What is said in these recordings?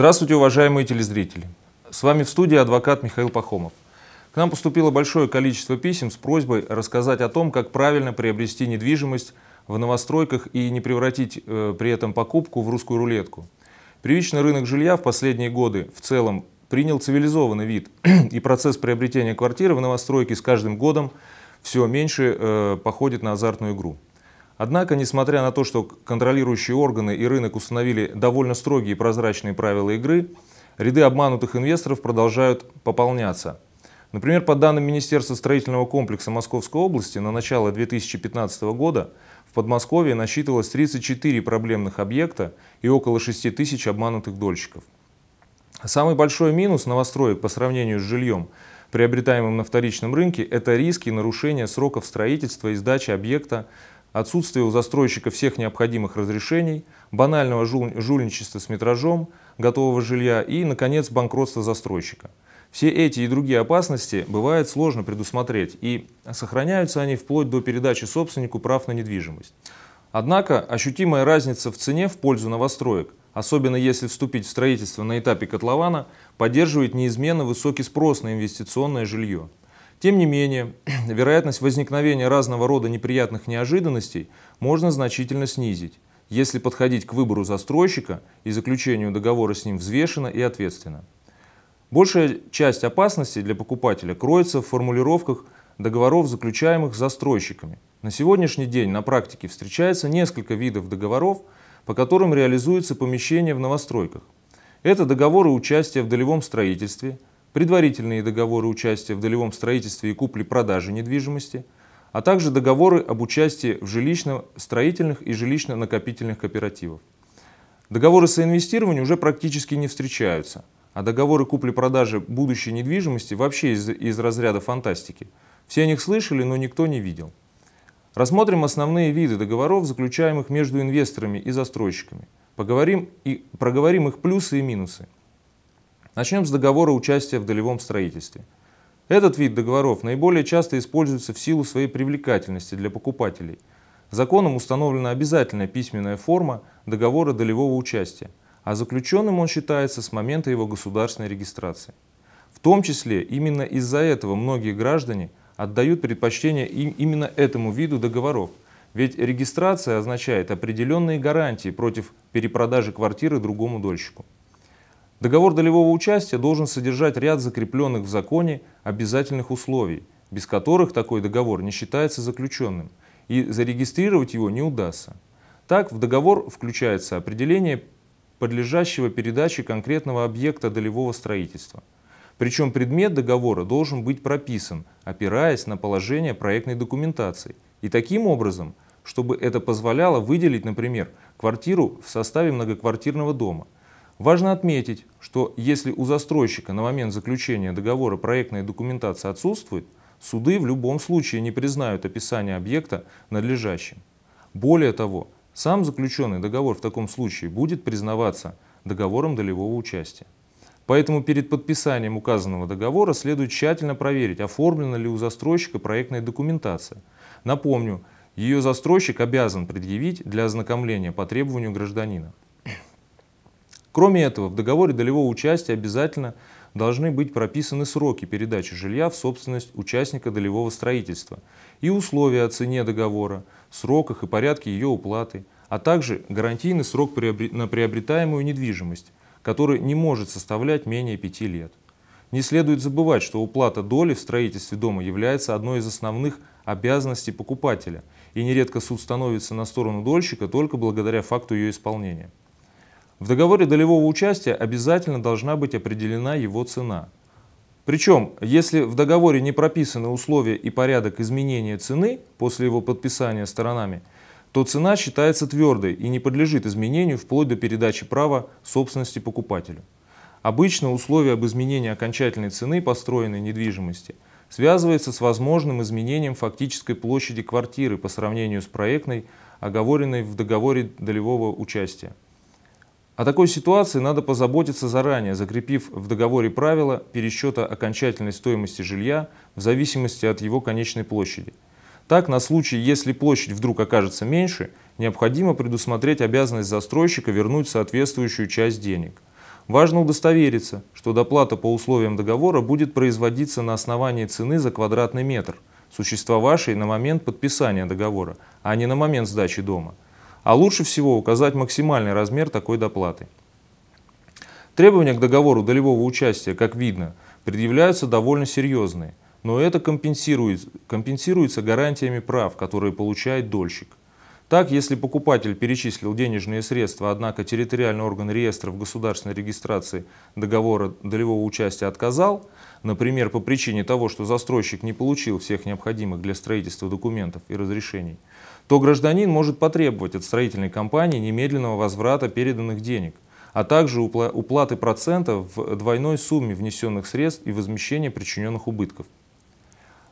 Здравствуйте, уважаемые телезрители. С вами в студии адвокат Михаил Пахомов. К нам поступило большое количество писем с просьбой рассказать о том, как правильно приобрести недвижимость в новостройках и не превратить э, при этом покупку в русскую рулетку. Первичный рынок жилья в последние годы в целом принял цивилизованный вид, и процесс приобретения квартиры в новостройке с каждым годом все меньше э, походит на азартную игру. Однако, несмотря на то, что контролирующие органы и рынок установили довольно строгие и прозрачные правила игры, ряды обманутых инвесторов продолжают пополняться. Например, по данным Министерства строительного комплекса Московской области, на начало 2015 года в Подмосковье насчитывалось 34 проблемных объекта и около 6 тысяч обманутых дольщиков. Самый большой минус новостроек по сравнению с жильем, приобретаемым на вторичном рынке, это риски нарушения сроков строительства и сдачи объекта отсутствие у застройщика всех необходимых разрешений, банального жульничества с метражом готового жилья и, наконец, банкротство застройщика. Все эти и другие опасности бывает сложно предусмотреть, и сохраняются они вплоть до передачи собственнику прав на недвижимость. Однако ощутимая разница в цене в пользу новостроек, особенно если вступить в строительство на этапе котлована, поддерживает неизменно высокий спрос на инвестиционное жилье. Тем не менее, вероятность возникновения разного рода неприятных неожиданностей можно значительно снизить, если подходить к выбору застройщика и заключению договора с ним взвешенно и ответственно. Большая часть опасностей для покупателя кроется в формулировках договоров, заключаемых застройщиками. На сегодняшний день на практике встречается несколько видов договоров, по которым реализуется помещение в новостройках. Это договоры участия в долевом строительстве – предварительные договоры участия в долевом строительстве и купле-продаже недвижимости, а также договоры об участии в жилищно-строительных и жилищно-накопительных кооперативах. Договоры соинвестирования уже практически не встречаются, а договоры купли-продажи будущей недвижимости вообще из, из разряда фантастики. Все о них слышали, но никто не видел. Рассмотрим основные виды договоров, заключаемых между инвесторами и застройщиками. Поговорим и проговорим их плюсы и минусы. Начнем с договора участия в долевом строительстве. Этот вид договоров наиболее часто используется в силу своей привлекательности для покупателей. Законом установлена обязательная письменная форма договора долевого участия, а заключенным он считается с момента его государственной регистрации. В том числе именно из-за этого многие граждане отдают предпочтение именно этому виду договоров, ведь регистрация означает определенные гарантии против перепродажи квартиры другому дольщику. Договор долевого участия должен содержать ряд закрепленных в законе обязательных условий, без которых такой договор не считается заключенным, и зарегистрировать его не удастся. Так, в договор включается определение подлежащего передаче конкретного объекта долевого строительства. Причем предмет договора должен быть прописан, опираясь на положение проектной документации. И таким образом, чтобы это позволяло выделить, например, квартиру в составе многоквартирного дома – Важно отметить, что если у застройщика на момент заключения договора проектная документация отсутствует, суды в любом случае не признают описание объекта надлежащим. Более того, сам заключенный договор в таком случае будет признаваться договором долевого участия. Поэтому перед подписанием указанного договора следует тщательно проверить, оформлена ли у застройщика проектная документация. Напомню, ее застройщик обязан предъявить для ознакомления по требованию гражданина. Кроме этого, в договоре долевого участия обязательно должны быть прописаны сроки передачи жилья в собственность участника долевого строительства и условия о цене договора, сроках и порядке ее уплаты, а также гарантийный срок на приобретаемую недвижимость, который не может составлять менее пяти лет. Не следует забывать, что уплата доли в строительстве дома является одной из основных обязанностей покупателя, и нередко суд становится на сторону дольщика только благодаря факту ее исполнения. В договоре долевого участия обязательно должна быть определена его цена. Причем, если в договоре не прописаны условия и порядок изменения цены после его подписания сторонами, то цена считается твердой и не подлежит изменению вплоть до передачи права собственности покупателю. Обычно условие об изменении окончательной цены построенной недвижимости связывается с возможным изменением фактической площади квартиры по сравнению с проектной, оговоренной в договоре долевого участия. О такой ситуации надо позаботиться заранее, закрепив в договоре правила пересчета окончательной стоимости жилья в зависимости от его конечной площади. Так, на случай, если площадь вдруг окажется меньше, необходимо предусмотреть обязанность застройщика вернуть соответствующую часть денег. Важно удостовериться, что доплата по условиям договора будет производиться на основании цены за квадратный метр, существовавшей на момент подписания договора, а не на момент сдачи дома. А лучше всего указать максимальный размер такой доплаты. Требования к договору долевого участия, как видно, предъявляются довольно серьезные, но это компенсируется, гарантиями прав, которые получает дольщик. Так, если покупатель перечислил денежные средства, однако территориальный орган реестра в государственной регистрации договора долевого участия отказал, например, по причине того, что застройщик не получил всех необходимых для строительства документов и разрешений, то гражданин может потребовать от строительной компании немедленного возврата переданных денег, а также уплаты процентов в двойной сумме внесенных средств и возмещения причиненных убытков.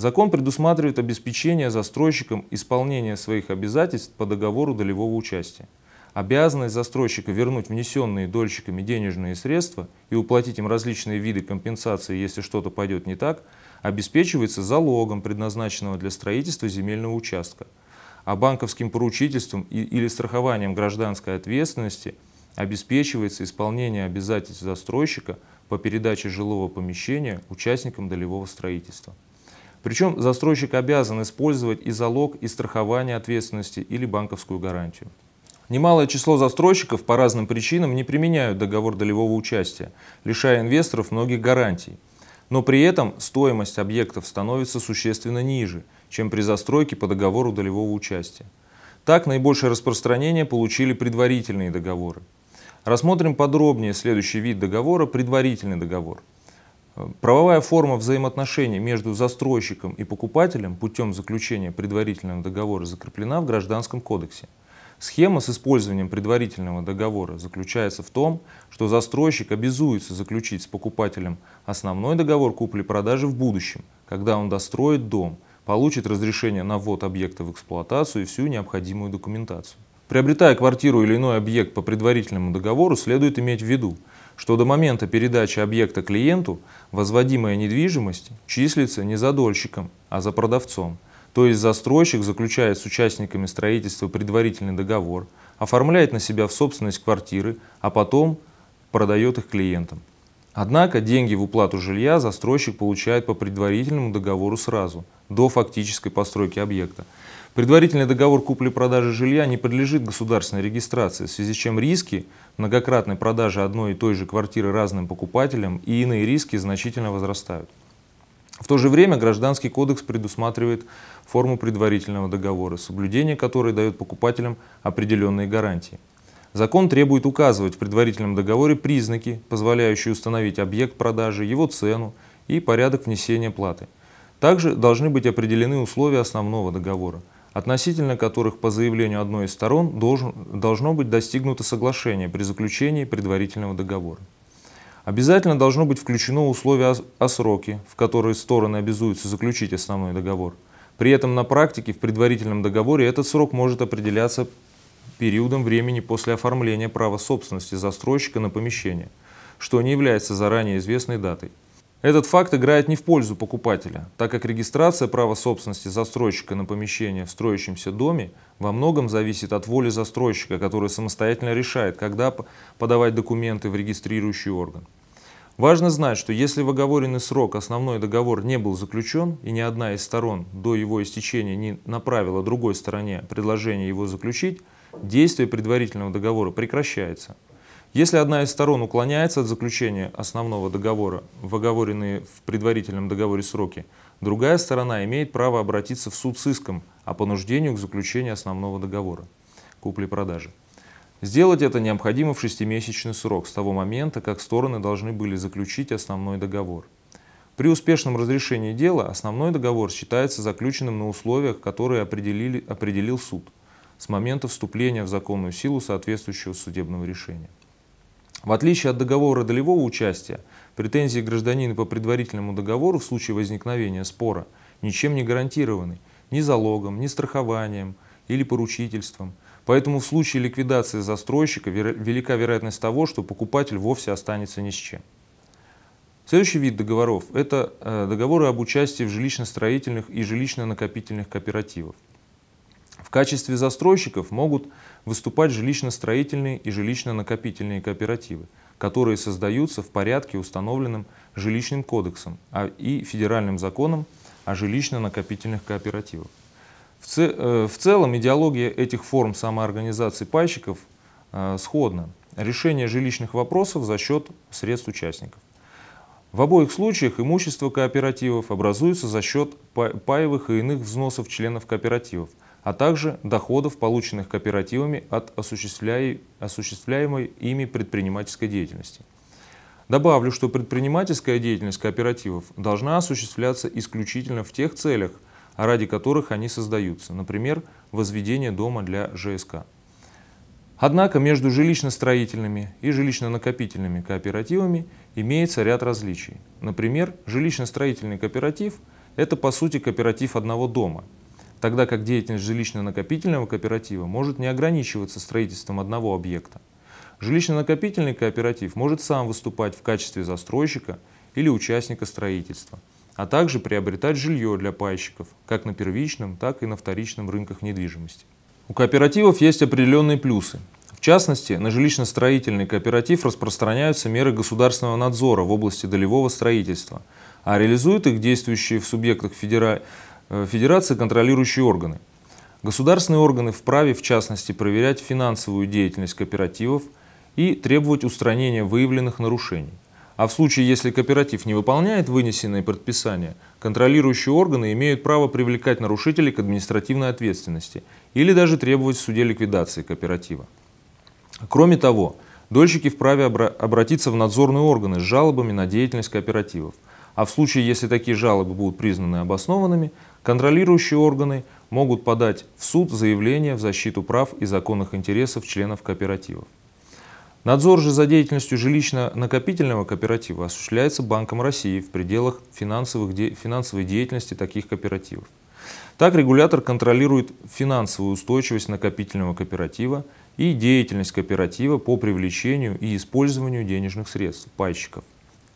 Закон предусматривает обеспечение застройщиком исполнения своих обязательств по договору долевого участия. Обязанность застройщика вернуть внесенные дольщиками денежные средства и уплатить им различные виды компенсации, если что-то пойдет не так, обеспечивается залогом, предназначенного для строительства земельного участка. А банковским поручительством или страхованием гражданской ответственности обеспечивается исполнение обязательств застройщика по передаче жилого помещения участникам долевого строительства. Причем застройщик обязан использовать и залог, и страхование ответственности или банковскую гарантию. Немалое число застройщиков по разным причинам не применяют договор долевого участия, лишая инвесторов многих гарантий. Но при этом стоимость объектов становится существенно ниже, чем при застройке по договору долевого участия. Так, наибольшее распространение получили предварительные договоры. Рассмотрим подробнее следующий вид договора – предварительный договор. Правовая форма взаимоотношений между застройщиком и покупателем путем заключения предварительного договора закреплена в Гражданском кодексе. Схема с использованием предварительного договора заключается в том, что застройщик обязуется заключить с покупателем основной договор купли-продажи в будущем, когда он достроит дом, получит разрешение на ввод объекта в эксплуатацию и всю необходимую документацию. Приобретая квартиру или иной объект по предварительному договору, следует иметь в виду, что до момента передачи объекта клиенту возводимая недвижимость числится не за дольщиком, а за продавцом. То есть застройщик заключает с участниками строительства предварительный договор, оформляет на себя в собственность квартиры, а потом продает их клиентам. Однако деньги в уплату жилья застройщик получает по предварительному договору сразу, до фактической постройки объекта. Предварительный договор купли-продажи жилья не подлежит государственной регистрации, в связи с чем риски многократной продажи одной и той же квартиры разным покупателям и иные риски значительно возрастают. В то же время Гражданский кодекс предусматривает форму предварительного договора, соблюдение которой дает покупателям определенные гарантии. Закон требует указывать в предварительном договоре признаки, позволяющие установить объект продажи, его цену и порядок внесения платы. Также должны быть определены условия основного договора – относительно которых по заявлению одной из сторон должно быть достигнуто соглашение при заключении предварительного договора. Обязательно должно быть включено условие о сроке, в которые стороны обязуются заключить основной договор. При этом на практике в предварительном договоре этот срок может определяться периодом времени после оформления права собственности застройщика на помещение, что не является заранее известной датой. Этот факт играет не в пользу покупателя, так как регистрация права собственности застройщика на помещение в строящемся доме во многом зависит от воли застройщика, который самостоятельно решает, когда подавать документы в регистрирующий орган. Важно знать, что если в оговоренный срок основной договор не был заключен и ни одна из сторон до его истечения не направила другой стороне предложение его заключить, действие предварительного договора прекращается – если одна из сторон уклоняется от заключения основного договора в оговоренные в предварительном договоре сроки, другая сторона имеет право обратиться в суд с иском о понуждению к заключению основного договора купли-продажи. Сделать это необходимо в шестимесячный срок с того момента, как стороны должны были заключить основной договор. При успешном разрешении дела основной договор считается заключенным на условиях, которые определили, определил суд с момента вступления в законную силу соответствующего судебного решения. В отличие от договора долевого участия, претензии гражданина по предварительному договору в случае возникновения спора ничем не гарантированы ни залогом, ни страхованием или поручительством. Поэтому в случае ликвидации застройщика велика вероятность того, что покупатель вовсе останется ни с чем. Следующий вид договоров – это э, договоры об участии в жилищно-строительных и жилищно-накопительных кооперативах. В качестве застройщиков могут выступать жилищно-строительные и жилищно-накопительные кооперативы, которые создаются в порядке, установленном жилищным кодексом а и федеральным законом о жилищно-накопительных кооперативах. В, ц... Э, в целом идеология этих форм самоорганизации пайщиков э, сходна. Решение жилищных вопросов за счет средств участников. В обоих случаях имущество кооперативов образуется за счет паевых и иных взносов членов кооперативов, а также доходов, полученных кооперативами от осуществляемой ими предпринимательской деятельности. Добавлю, что предпринимательская деятельность кооперативов должна осуществляться исключительно в тех целях, ради которых они создаются, например, возведение дома для ЖСК. Однако между жилищно-строительными и жилищно-накопительными кооперативами имеется ряд различий. Например, жилищно-строительный кооператив – это по сути кооператив одного дома, тогда как деятельность жилищно-накопительного кооператива может не ограничиваться строительством одного объекта. Жилищно-накопительный кооператив может сам выступать в качестве застройщика или участника строительства, а также приобретать жилье для пайщиков как на первичном, так и на вторичном рынках недвижимости. У кооперативов есть определенные плюсы. В частности, на жилищно-строительный кооператив распространяются меры государственного надзора в области долевого строительства, а реализуют их действующие в субъектах федера... Э, федерации контролирующие органы. Государственные органы вправе, в частности, проверять финансовую деятельность кооперативов и требовать устранения выявленных нарушений. А в случае, если кооператив не выполняет вынесенные предписания, контролирующие органы имеют право привлекать нарушителей к административной ответственности или даже требовать в суде ликвидации кооператива. Кроме того, дольщики вправе обратиться в надзорные органы с жалобами на деятельность кооперативов. А в случае, если такие жалобы будут признаны обоснованными, контролирующие органы могут подать в суд заявление в защиту прав и законных интересов членов кооперативов. Надзор же за деятельностью жилищно-накопительного кооператива осуществляется Банком России в пределах финансовых де финансовой деятельности таких кооперативов. Так регулятор контролирует финансовую устойчивость накопительного кооператива и деятельность кооператива по привлечению и использованию денежных средств пайщиков.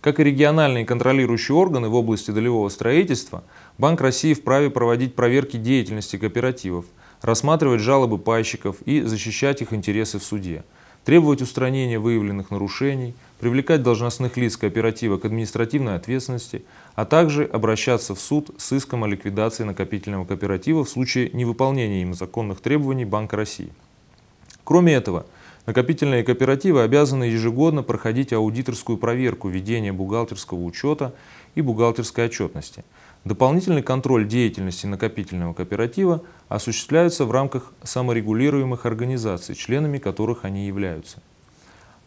Как и региональные контролирующие органы в области долевого строительства, Банк России вправе проводить проверки деятельности кооперативов, рассматривать жалобы пайщиков и защищать их интересы в суде – требовать устранения выявленных нарушений, привлекать должностных лиц кооператива к административной ответственности, а также обращаться в суд с иском о ликвидации накопительного кооператива в случае невыполнения им законных требований Банка России. Кроме этого, накопительные кооперативы обязаны ежегодно проходить аудиторскую проверку ведения бухгалтерского учета и бухгалтерской отчетности – Дополнительный контроль деятельности накопительного кооператива осуществляется в рамках саморегулируемых организаций, членами которых они являются.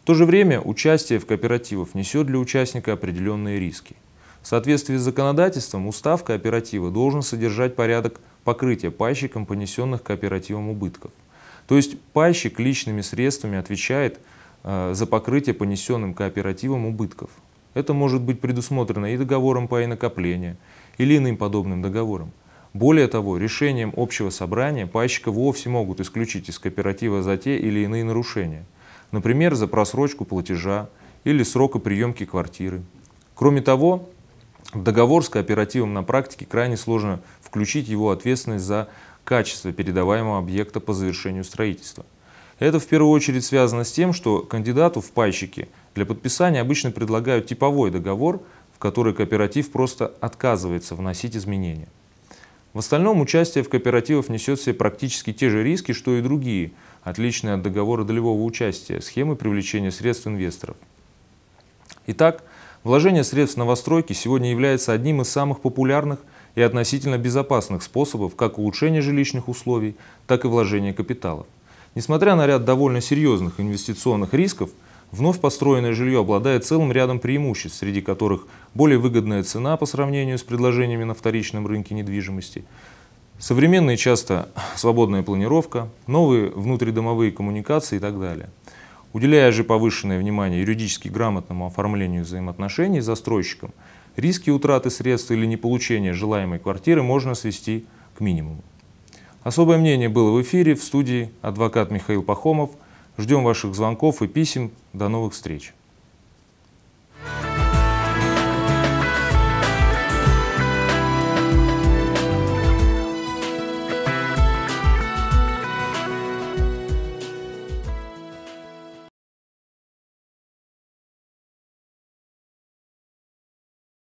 В то же время участие в кооперативах несет для участника определенные риски. В соответствии с законодательством устав кооператива должен содержать порядок покрытия пайщиком понесенных кооперативом убытков. То есть пайщик личными средствами отвечает э, за покрытие понесенным кооперативом убытков. Это может быть предусмотрено и договором по накопления, или иным подобным договором. Более того, решением общего собрания пайщика вовсе могут исключить из кооператива за те или иные нарушения, например, за просрочку платежа или срока приемки квартиры. Кроме того, договор с кооперативом на практике крайне сложно включить его ответственность за качество передаваемого объекта по завершению строительства. Это в первую очередь связано с тем, что кандидату в пайщики для подписания обычно предлагают типовой договор, который кооператив просто отказывается вносить изменения. В остальном участие в кооперативах несет в себе практически те же риски, что и другие, отличные от договора долевого участия, схемы привлечения средств инвесторов. Итак, вложение средств в новостройки сегодня является одним из самых популярных и относительно безопасных способов как улучшения жилищных условий, так и вложения капиталов. Несмотря на ряд довольно серьезных инвестиционных рисков, Вновь построенное жилье обладает целым рядом преимуществ, среди которых более выгодная цена по сравнению с предложениями на вторичном рынке недвижимости, современная часто свободная планировка, новые внутридомовые коммуникации и так далее. Уделяя же повышенное внимание юридически грамотному оформлению взаимоотношений с застройщиком, риски утраты средств или неполучения желаемой квартиры можно свести к минимуму. Особое мнение было в эфире в студии адвокат Михаил Пахомов – Ждем ваших звонков и писем. До новых встреч.